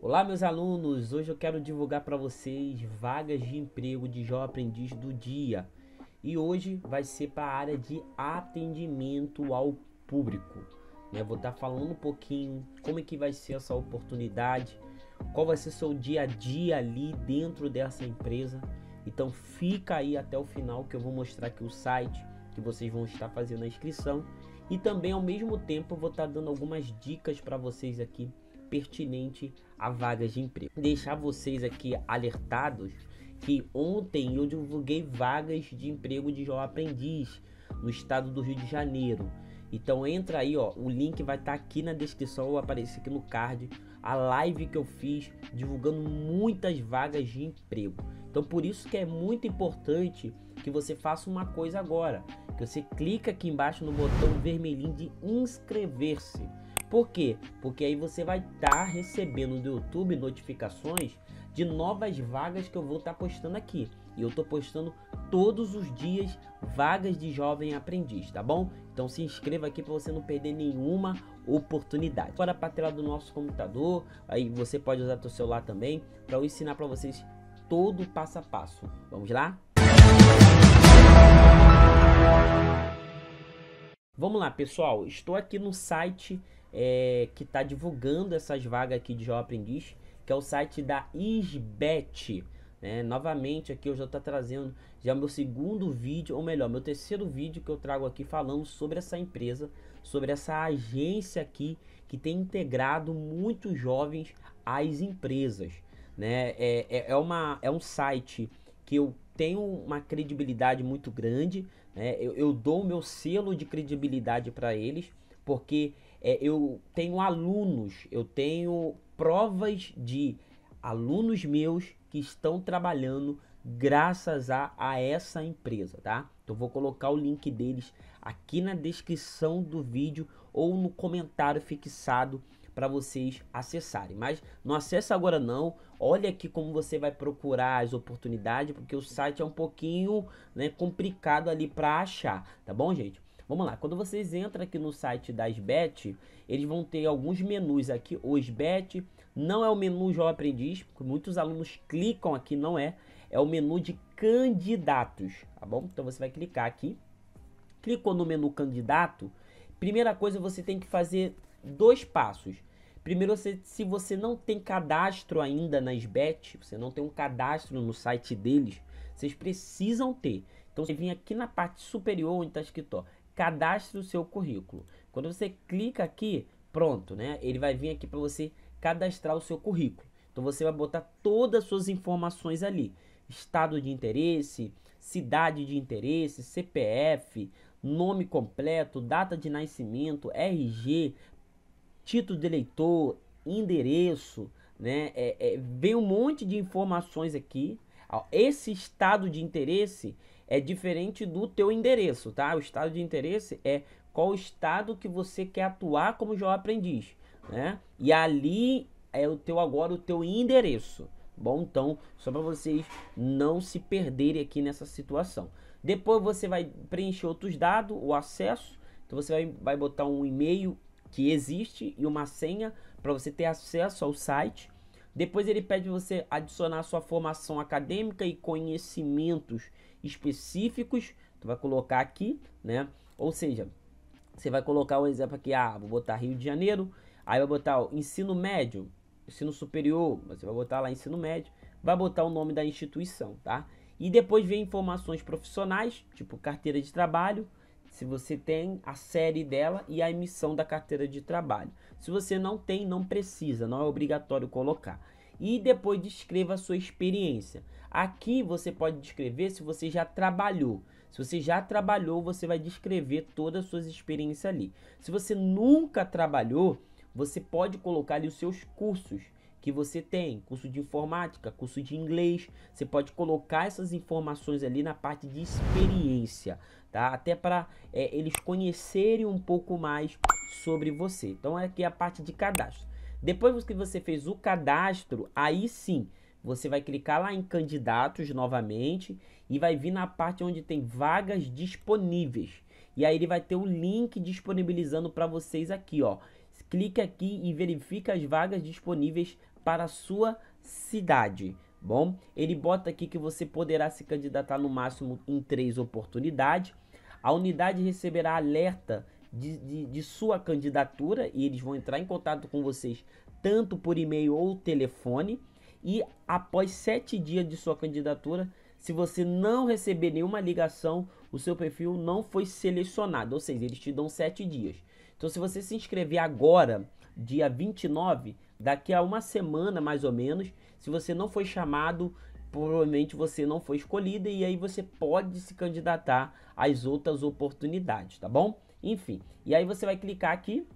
Olá, meus alunos! Hoje eu quero divulgar para vocês vagas de emprego de jovem aprendiz do dia. E hoje vai ser para a área de atendimento ao público. Né? Vou estar tá falando um pouquinho como é que vai ser essa oportunidade, qual vai ser seu dia a dia ali dentro dessa empresa. Então fica aí até o final que eu vou mostrar aqui o site que vocês vão estar fazendo a inscrição e também ao mesmo tempo vou estar tá dando algumas dicas para vocês aqui pertinente a vagas de emprego. Deixar vocês aqui alertados que ontem eu divulguei vagas de emprego de jovem aprendiz no estado do Rio de Janeiro. Então entra aí, ó, o link vai estar tá aqui na descrição ou aparecer aqui no card, a live que eu fiz divulgando muitas vagas de emprego. Então por isso que é muito importante que você faça uma coisa agora, que você clica aqui embaixo no botão vermelhinho de inscrever-se. Por quê? Porque aí você vai estar tá recebendo do YouTube notificações de novas vagas que eu vou estar tá postando aqui. E eu estou postando todos os dias vagas de jovem aprendiz, tá bom? Então se inscreva aqui para você não perder nenhuma oportunidade. Agora para a tela do nosso computador, aí você pode usar seu celular também para eu ensinar para vocês todo o passo a passo. Vamos lá? Vamos lá, pessoal. Estou aqui no site é, que está divulgando essas vagas aqui de jovem aprendiz, que é o site da Isbet. Né? Novamente aqui eu já estou trazendo já meu segundo vídeo, ou melhor, meu terceiro vídeo que eu trago aqui falando sobre essa empresa, sobre essa agência aqui que tem integrado muitos jovens às empresas. Né? É, é, é, uma, é um site que eu tenho uma credibilidade muito grande, né? eu, eu dou o meu selo de credibilidade para eles, porque é, eu tenho alunos, eu tenho provas de alunos meus que estão trabalhando graças a, a essa empresa, tá? Então vou colocar o link deles aqui na descrição do vídeo ou no comentário fixado para vocês acessarem. Mas não acessa agora não. Olha aqui como você vai procurar as oportunidades, porque o site é um pouquinho né, complicado ali para achar, tá bom, gente? Vamos lá, quando vocês entram aqui no site da SBET, eles vão ter alguns menus aqui. O SBET não é o menu Jovem Aprendiz, porque muitos alunos clicam aqui, não é. É o menu de candidatos, tá bom? Então você vai clicar aqui. Clicou no menu candidato. Primeira coisa, você tem que fazer dois passos. Primeiro, você, se você não tem cadastro ainda na SBET, você não tem um cadastro no site deles, vocês precisam ter. Então você vem aqui na parte superior onde está escrito ó, cadastre o seu currículo. Quando você clica aqui, pronto, né? Ele vai vir aqui para você cadastrar o seu currículo. Então você vai botar todas as suas informações ali: estado de interesse, cidade de interesse, CPF, nome completo, data de nascimento, RG, título de eleitor, endereço, né? É, é, vem um monte de informações aqui. Esse estado de interesse é diferente do teu endereço, tá? O estado de interesse é qual estado que você quer atuar como jovem aprendiz, né? E ali é o teu agora o teu endereço. Bom, então, só para vocês não se perderem aqui nessa situação. Depois você vai preencher outros dados, o acesso. Então você vai, vai botar um e-mail que existe e uma senha para você ter acesso ao site. Depois ele pede você adicionar sua formação acadêmica e conhecimentos específicos. Tu vai colocar aqui, né? Ou seja, você vai colocar um exemplo aqui, ah, vou botar Rio de Janeiro, aí vai botar ó, ensino médio, ensino superior, você vai botar lá ensino médio, vai botar o nome da instituição, tá? E depois vem informações profissionais, tipo carteira de trabalho, se você tem a série dela e a emissão da carteira de trabalho. Se você não tem, não precisa, não é obrigatório colocar. E depois descreva a sua experiência. Aqui você pode descrever se você já trabalhou. Se você já trabalhou, você vai descrever todas as suas experiências ali. Se você nunca trabalhou, você pode colocar ali os seus cursos que você tem, curso de informática, curso de inglês, você pode colocar essas informações ali na parte de experiência, tá? Até para é, eles conhecerem um pouco mais sobre você. Então aqui é a parte de cadastro. Depois que você fez o cadastro, aí sim você vai clicar lá em candidatos novamente e vai vir na parte onde tem vagas disponíveis. E aí ele vai ter o link disponibilizando para vocês aqui, ó. Clique aqui e verifica as vagas disponíveis para a sua cidade. Bom, ele bota aqui que você poderá se candidatar no máximo em três oportunidades. A unidade receberá alerta de, de, de, sua candidatura e eles vão entrar em contato com vocês tanto por e-mail ou telefone. E após sete dias de sua candidatura, se você não receber nenhuma ligação, o seu perfil não foi selecionado, ou seja, eles te dão sete dias. Então, se você se inscrever agora, dia 29, daqui a uma semana mais ou menos, se você não foi chamado, provavelmente você não foi escolhido e aí você pode se candidatar às outras oportunidades, tá bom? Enfim, e aí você vai clicar aqui,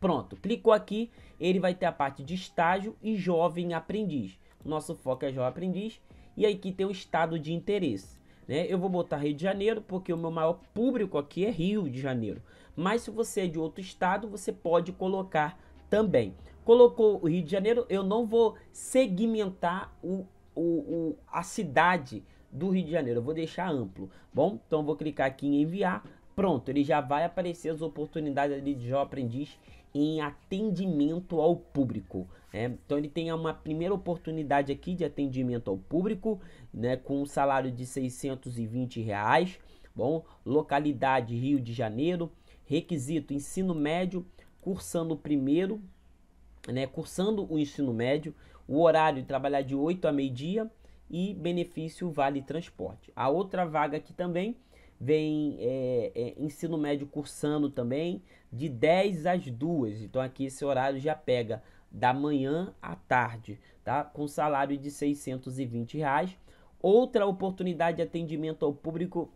pronto, clicou aqui, ele vai ter a parte de estágio e jovem aprendiz. Nosso foco é jovem aprendiz e aqui tem o estado de interesse. Né? Eu vou botar Rio de Janeiro porque o meu maior público aqui é Rio de Janeiro. Mas se você é de outro estado, você pode colocar também. Colocou o Rio de Janeiro, eu não vou segmentar o, o, o, a cidade do Rio de Janeiro, eu vou deixar amplo. Bom, então vou clicar aqui em enviar. Pronto, ele já vai aparecer as oportunidades ali de Jó Aprendiz em atendimento ao público. Né? Então ele tem uma primeira oportunidade aqui de atendimento ao público, né, com um salário de 620 reais. Bom, localidade Rio de Janeiro, requisito ensino médio, cursando o primeiro, né, cursando o ensino médio, o horário trabalhar de 8 a meio-dia e benefício vale transporte. A outra vaga aqui também vem é, é, ensino médio cursando também de 10 às 2. Então aqui esse horário já pega da manhã à tarde, tá? Com salário de 620 reais. Outra oportunidade de atendimento ao público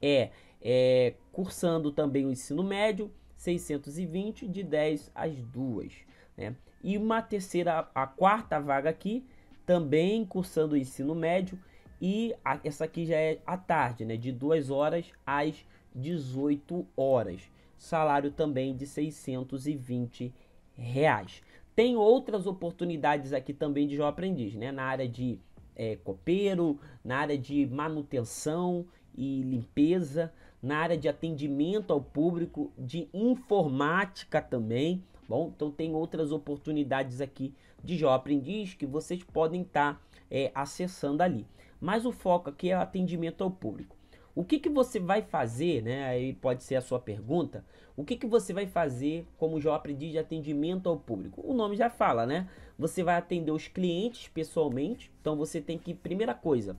é, é cursando também o ensino médio, 620 de 10 às 2, né? E uma terceira, a quarta vaga aqui, também cursando o ensino médio, e a, essa aqui já é à tarde, né? De 2 horas às 18 horas. Salário também de 620 reais. Tem outras oportunidades aqui também de jovem aprendiz, né? Na área de é, copeiro, na área de manutenção e limpeza, na área de atendimento ao público, de informática também. Bom, então tem outras oportunidades aqui de jovem aprendiz que vocês podem estar tá, é, acessando ali. Mas o foco aqui é o atendimento ao público. O que, que você vai fazer, né? Aí pode ser a sua pergunta. O que, que você vai fazer como jovem aprendiz de atendimento ao público? O nome já fala, né? Você vai atender os clientes pessoalmente. Então você tem que, primeira coisa,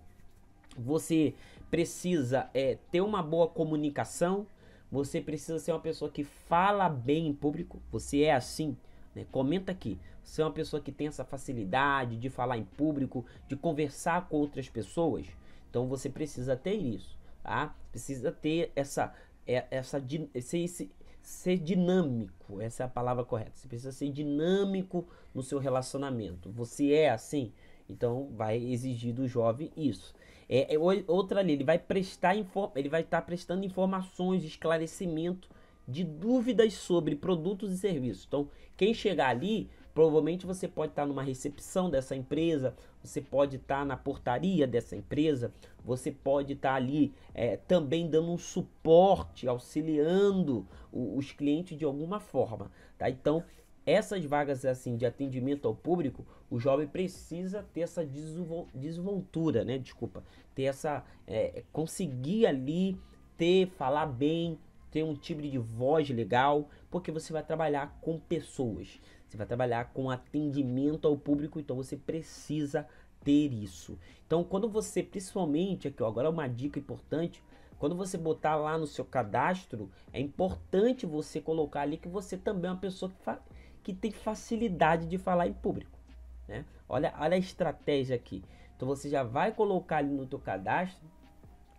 você precisa é, ter uma boa comunicação. Você precisa ser uma pessoa que fala bem em público. Você é assim? Né? Comenta aqui. Você é uma pessoa que tem essa facilidade de falar em público, de conversar com outras pessoas. Então você precisa ter isso, tá? Precisa ter essa, é, essa, esse, esse, ser dinâmico. Essa é a palavra correta. Você precisa ser dinâmico no seu relacionamento. Você é assim, então vai exigir do jovem isso. É, é outra ali, ele vai prestar ele vai estar tá prestando informações, esclarecimento de dúvidas sobre produtos e serviços. Então, quem chegar ali Provavelmente você pode estar numa recepção dessa empresa, você pode estar na portaria dessa empresa, você pode estar ali é, também dando um suporte, auxiliando os clientes de alguma forma. Tá? Então, essas vagas assim de atendimento ao público, o jovem precisa ter essa desvoltura, né? Desculpa, ter essa é, conseguir ali ter, falar bem, ter um timbre de voz legal, porque você vai trabalhar com pessoas. Você vai trabalhar com atendimento ao público, então você precisa ter isso. Então, quando você, principalmente aqui, ó, agora uma dica importante, quando você botar lá no seu cadastro, é importante você colocar ali que você também é uma pessoa que, que tem facilidade de falar em público. Né? Olha, olha a estratégia aqui. Então você já vai colocar ali no teu cadastro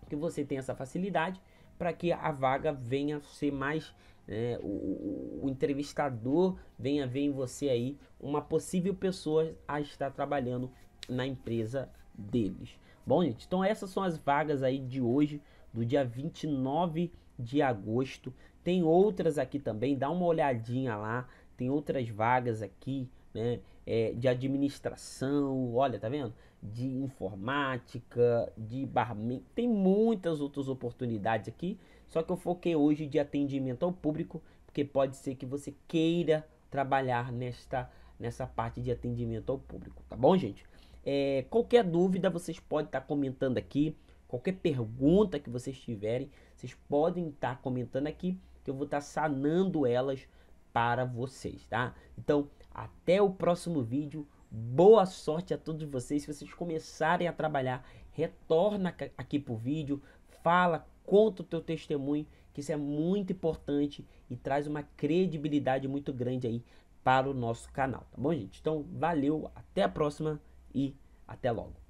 que você tem essa facilidade para que a vaga venha ser mais né, o, o, entrevistador venha ver em você aí uma possível pessoa a estar trabalhando na empresa deles. Bom, gente, então essas são as vagas aí de hoje, do dia 29 de agosto. Tem outras aqui também, dá uma olhadinha lá. Tem outras vagas aqui, né? É, de administração, olha, tá vendo? De informática, de barman, tem muitas outras oportunidades aqui só que eu foquei hoje de atendimento ao público, porque pode ser que você queira trabalhar nesta nessa parte de atendimento ao público, tá bom, gente? É, qualquer dúvida vocês podem estar tá comentando aqui, qualquer pergunta que vocês tiverem, vocês podem estar tá comentando aqui, que eu vou estar tá sanando elas para vocês, tá? Então, até o próximo vídeo. Boa sorte a todos vocês. Se vocês começarem a trabalhar, retorna aqui pro vídeo, fala, conta o teu testemunho, que isso é muito importante e traz uma credibilidade muito grande aí para o nosso canal, tá bom, gente? Então, valeu, até a próxima e até logo.